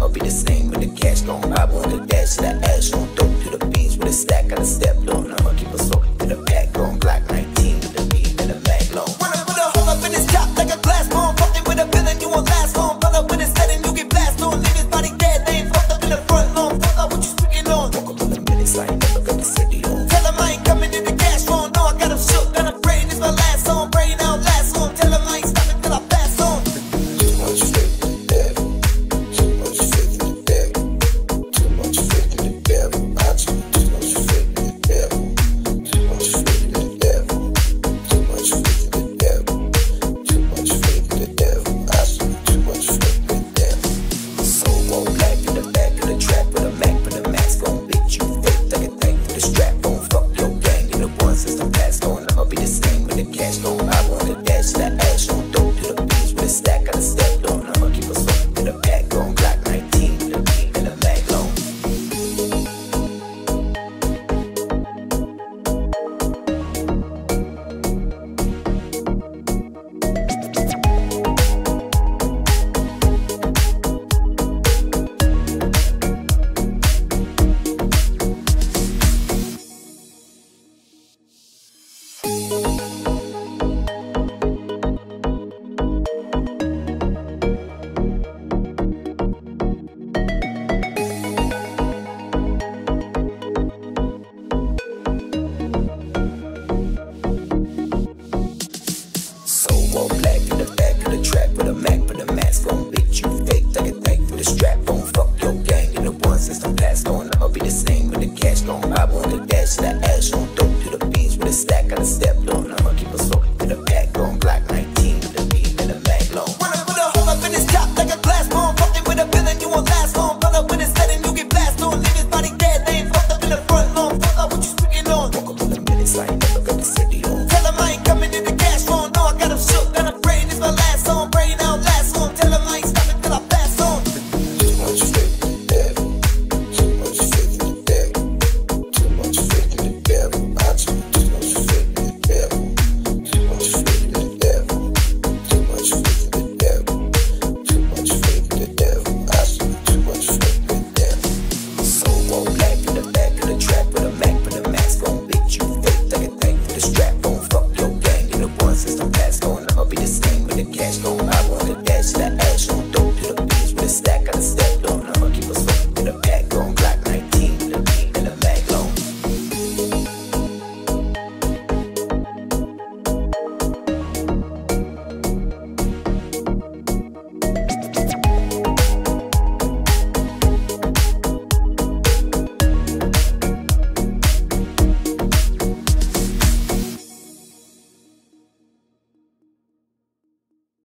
never be the same with the cash don't pop the dash to the ash. Don't dope to the beans with a stack on the step. Don't keep us so ass to the ass, on dope to the beats with a stack on the step. Though. cash, go out on the dash, The I on dope to the beach with a stack of the stack.